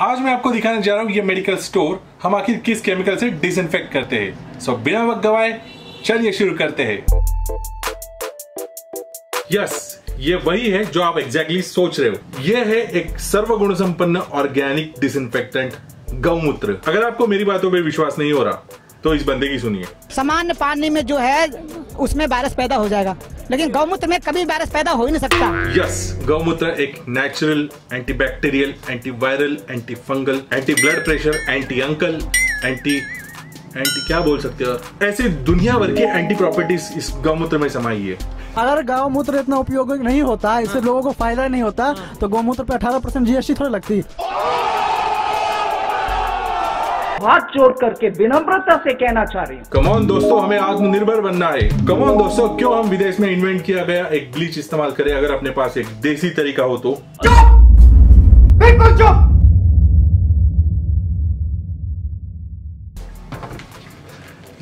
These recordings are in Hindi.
आज मैं आपको दिखाने जा रहा हूँ ये मेडिकल स्टोर हम आखिर किस केमिकल से डिस करते हैं। सो बिना वक्त गवाए, चलिए शुरू करते हैं। यस ये वही है जो आप एग्जैक्टली exactly सोच रहे हो। ये है एक सर्वगुण संपन्न ऑर्गेनिक डिस गौमूत्र। अगर आपको मेरी बातों पे विश्वास नहीं हो रहा तो इस बंदे की सुनिए। सामान्य पानी में जो है उसमें वायरस पैदा हो जाएगा। लेकिन गौमूत्र में कभी वायरस पैदा हो ही नहीं सकता। यस गौमूत्र एक natural antibacterial antiviral anti fungal anti blood pressure anti uncle anti anti क्या बोल सकते हो? ऐसे दुनिया भर के एंटी प्रॉपर्टीज़ इस गौमूत्र में समाई है। अगर गौमूत्र इतना उपयोगी नहीं होता इससे लोगों को फ़ायदा नहीं होता तो गौमूत्र पे 18 परसेंट जीएसटी थोड़ी लगती। हाथ जोड़ करके विनम्रता से कहना चाह रही हूँ। कमॉन दोस्तों हमें आत्मनिर्भर बनना है। कमॉन दोस्तों क्यों हम विदेश में इन्वेंट किया गया? एक ब्लीच इस्तेमाल करें अगर अपने पास एक देसी तरीका हो तो। बिल्कुल चुप!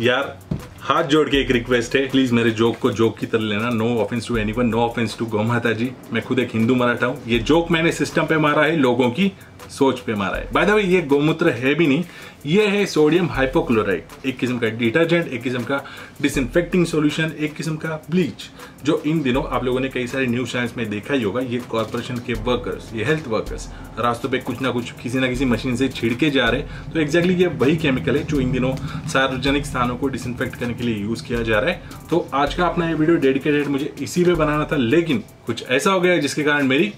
यार हाथ जोड़ के एक रिक्वेस्ट है। प्लीज़ मेरे जोक को जोक की तरह लेना। No offence to anyone no offence to गौ माता जी। मैं खुद एक हिंदू मराठा हूँ। ये जोक मैंने सिस्टम पे मारा है लोगों की। सोच पे मारा है। बाय द वे ये गोमूत्र है भी नहीं, ये है सोडियम हाइपोक्लोराइड एक किस्म का डिटर्जेंट एक किस्म का डिसइंफेक्टिंग सॉल्यूशन एक किस्म का ब्लीच जो इन दिनों आप लोगों ने कई सारे न्यूज़ चैनल्स में देखा ही होगा, ये कॉर्पोरेशन के वर्कर्स ये हेल्थ वर्कर्स रास्तों पे कुछ ना कुछ, किसी ना किसी मशीन से छिड़के जा रहे तो एग्जैक्टली ये वही केमिकल है जो इन दिनों सार्वजनिक स्थानों को डिसइंफेक्ट करने के लिए यूज़ किया जा रहा है। तो आज का अपना ये वीडियो डेडिकेटेड मुझे इसी पे बनाना था, लेकिन कुछ ऐसा हो गया जिसके कारण मेरी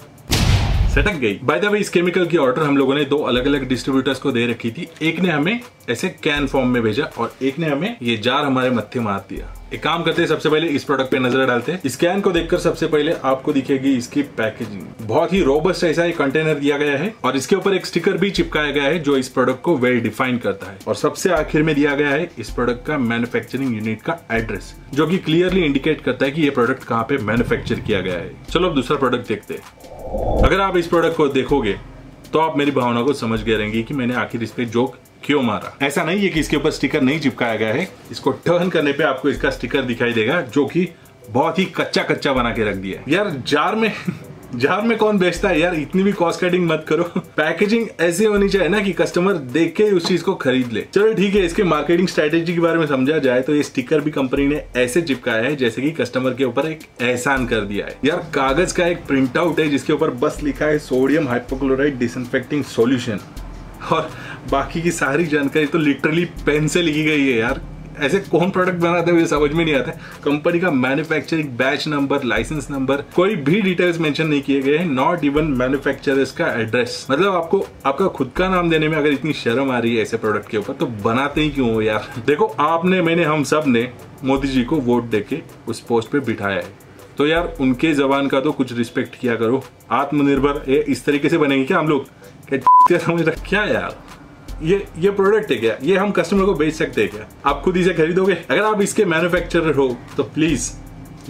सटक गई। बाय द वे इस केमिकल की ऑर्डर हम लोगों ने दो अलग अलग डिस्ट्रीब्यूटर्स को दे रखी थी। एक ने हमें ऐसे कैन फॉर्म में भेजा और एक ने हमें ये जार हमारे मत्थे मार दिया। एक काम करते हैं, सबसे पहले इस प्रोडक्ट पे नज़र डालते हैं। इस कैन को देखकर सबसे पहले आपको दिखेगी इसकी पैकेजिंग बहुत ही रोबस्ट ऐसा एक कंटेनर दिया गया है और इसके ऊपर एक स्टिकर भी चिपकाया गया है जो इस प्रोडक्ट को वेल डिफाइन करता है। और सबसे आखिर में दिया गया है, इस प्रोडक्ट का मैन्युफैक्चरिंग यूनिट का एड्रेस जो की क्लियरली इंडिकेट करता है की ये प्रोडक्ट कहाँ पे मैन्युफैक्चर किया गया है। चलो अब दूसरा प्रोडक्ट देखते हैं। अगर आप इस प्रोडक्ट को देखोगे तो आप मेरी भावना को समझ गए रहेंगे कि मैंने आखिर इस पे जोक क्यों मारा। ऐसा नहीं है कि इसके ऊपर स्टिकर नहीं चिपकाया गया है। इसको टर्न करने पे आपको इसका स्टिकर दिखाई देगा, जो कि बहुत ही कच्चा कच्चा बना के रख दिया यार, जार में जार में कौन बेचता है? यार, इतनी भी कॉस्ट कटिंग मत करो। पैकेजिंग ऐसी होनी चाहिए ना कि कस्टमर देख के उस चीज़ को खरीद ले। चलो ठीक है, इसके मार्केटिंग स्ट्रेटेजी के बारे में समझा जाए तो ये स्टिकर भी कंपनी ने ऐसे चिपकाया है जैसे कि कस्टमर के ऊपर एक एहसान कर दिया है। यार, कागज़ का एक प्रिंट आउट है जिसके ऊपर बस लिखा है सोडियम हाइपोक्लोराइड डिसइंफेक्टिंग सोल्यूशन और बाकी की सारी जानकारी तो लिटरली पेन से लिखी गई है यार। ऐसे कौन प्रोडक्ट बनाते हैं मुझे समझ में नहीं आता कंपनी का manufacturing batch number licence number कोई भी डिटेल्स मेंशन नहीं किए गए हैं। नॉट इवन मैन्युफैक्चरर्स का एड्रेस मतलब आपको, आपका खुद का नाम देने में अगर इतनी शर्म आ रही है ऐसे प्रोडक्ट के ऊपर तो बनाते ही क्यों हो यार? देखो, आपने, मैंने, हम सबने मोदी जी को वोट देके उस पोस्ट पे बिठाया है। तो यार, उनके जवान का तो कुछ रिस्पेक्ट किया करो। आत्मनिर्भर इस तरीके से बनेंगे क्या हम लोग? क्या समझ रहा क्या यार? ये ये प्रोडक्ट है क्या? ये हम कस्टमर को बेच सकते हैं क्या? आप खुद इसे खरीदोगे? अगर आप इसके मैन्युफैक्चरर हो तो प्लीज़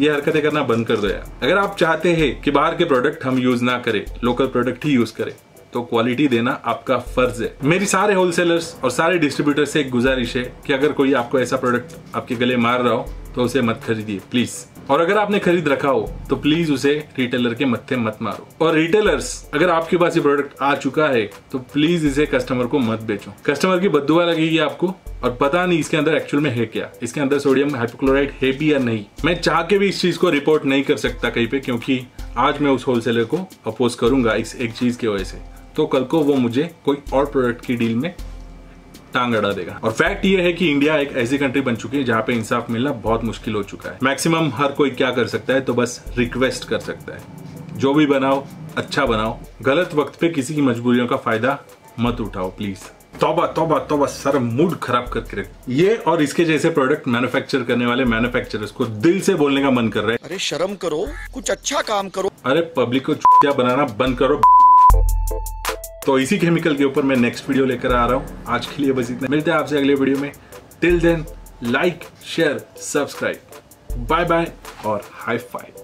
ये हरकतें करना बंद कर दो यार। अगर आप चाहते हैं कि बाहर के प्रोडक्ट हम यूज़ ना करें लोकल प्रोडक्ट ही यूज़ करें तो क्वालिटी देना आपका फ़र्ज़ है। मेरी सारे होलसेलर्स और सारे डिस्ट्रीब्यूटर से एक गुजारिश है कि अगर कोई आपको ऐसा प्रोडक्ट आपके गले मार रहा हो तो उसे मत खरीदिए प्लीज़ और अगर आपने खरीद रखा हो तो प्लीज़ उसे रिटेलर के मत्थे मत मारो। और रिटेलर्स अगर आपके पास ये प्रोडक्ट आ चुका है तो प्लीज़ इसे कस्टमर को मत बेचो। कस्टमर की बदुआ लगेगी आपको, और पता नहीं इसके अंदर एक्चुअल में है क्या। इसके अंदर सोडियम हाइपोक्लोराइड है भी या नहीं। मैं चाह के भी इस चीज़ को रिपोर्ट नहीं कर सकता कहीं पे, क्योंकि आज मैं उस होलसेलर को अपोज करूँगा इस एक चीज़ की वजह से। तो कल को वो मुझे कोई और प्रोडक्ट की डील में टांग अड़ा देगा। और फैक्ट ये है कि इंडिया एक ऐसी कंट्री बन चुकी है जहाँ पे इंसाफ मिलना बहुत मुश्किल हो चुका है। मैक्सिमम हर कोई क्या कर सकता है तो बस रिक्वेस्ट कर सकता है। जो भी बनाओ अच्छा बनाओ। गलत वक्त पे किसी की मजबूरियों का फ़ायदा मत उठाओ प्लीज़ तोबा तोबा तोबा सर मूड खराब करके रख। ये और इसके जैसे प्रोडक्ट मैन्युफैक्चर करने वाले मैन्युफैक्चरर्स को दिल से बोलने का मन कर रहा है। अरे शर्म करो कुछ अच्छा काम करो। अरे पब्लिक को बनाना बंद करो तो इसी केमिकल के ऊपर मैं नेक्स्ट वीडियो लेकर आ रहा हूँ। आज के लिए बस इतना। मिलते हैं आपसे अगले वीडियो में। Till then like share subscribe bye bye और हाई फाइव